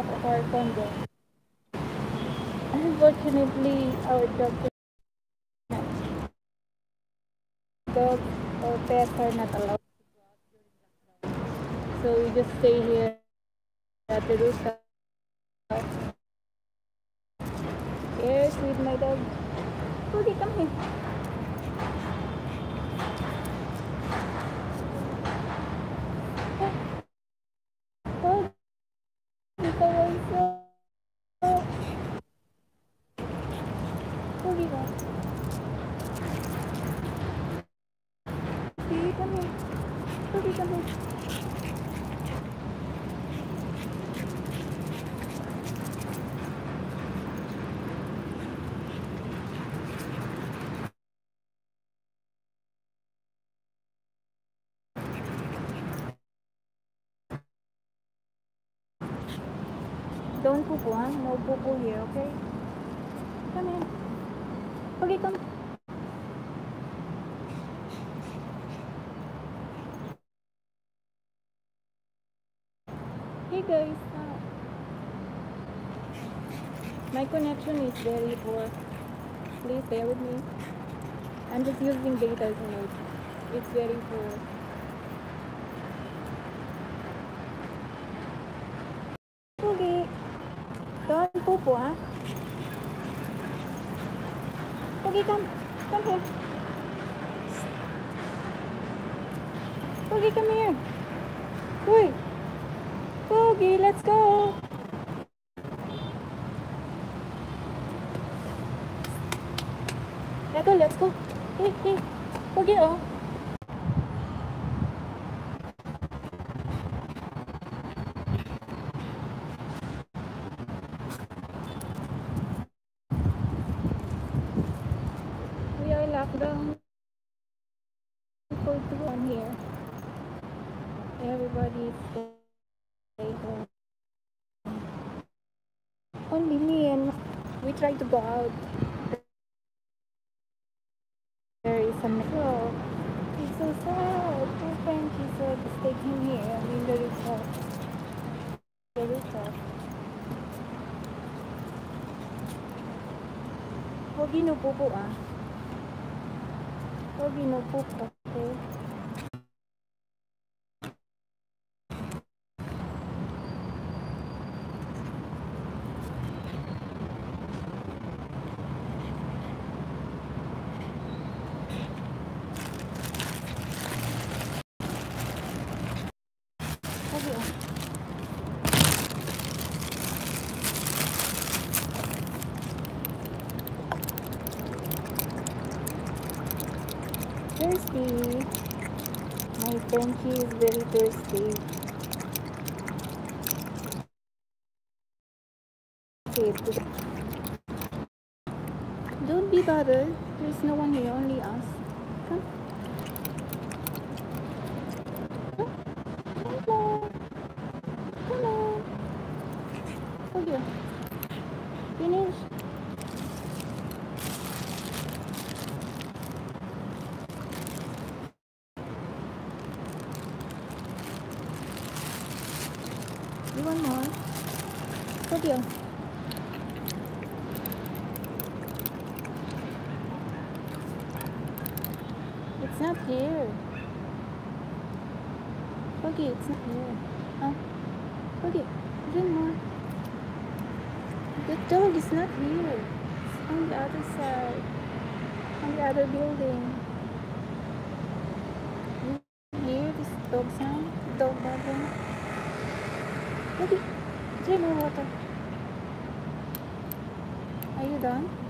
top of our condo. Unfortunately, our dog dogs or pets are not allowed to go out during lockdown. So we just stay here at the rooftop. Yes, with my dog. Rudy, come here. Oh, ikaw ay so... Rudy ba? Rudy, come here. Rudy, come here. Don't poo poo, huh? No poo poo here, okay? Come in. Okay, come. Hey guys, uh, my connection is very poor. Please bear with me. I'm just using data tonight. It's very poor. Okay. Don't poo poo, huh? Okay, come. Come here. Okay, come here. Wait. Pogi, let's go. Let's go, let's go. Hey, hey. Pogi, oh. Only me and we try to go out. There is a metro. It's so sad. Poor Frankie said stay him here. I mean, very tough. Very tough. Huwag inupupo ah. Huwag inupupo. Okay? Huwag ah. Thirsty. My Frankie is very thirsty. Don't be bothered. There's no one here, only us. Come. Come on. Come on. Okay. Finish. You want more? Okay. It's not here. Okay, it's not here. Huh? Okay, drink more. The dog is not here. It's on the other side. On the other building. You this dog sound? Dog barking? Okay, drink more water. Are you done?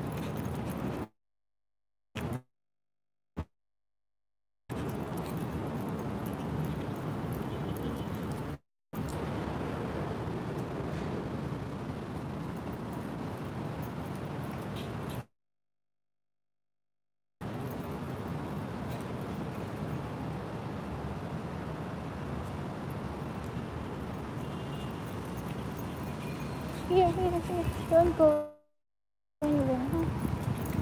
Don't go anywhere, huh?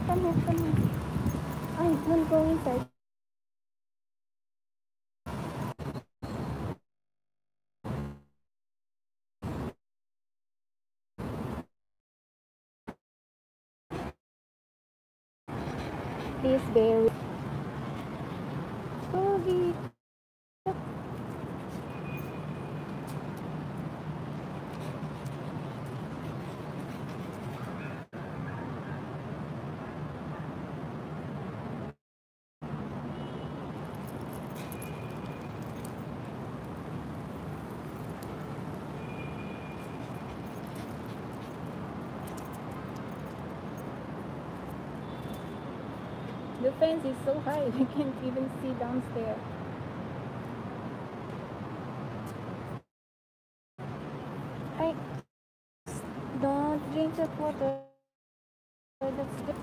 Come here, come here. I don't go. Please bear with Pogi. Fence is so high, we can't even see downstairs. I don't drink the water. That's the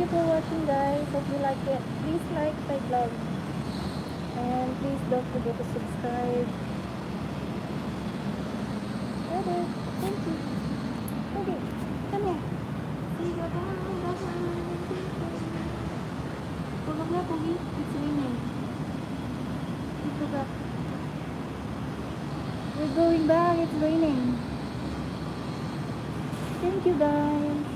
you for watching guys. Hope you like it. Please like my vlog. And please don't forget to subscribe. Okay, thank you. Okay, come here. Bye-bye. Tulog na, Pogi. It's raining. We're going back. It's raining. Thank you guys.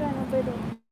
对，那最。